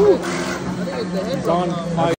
It's on fire.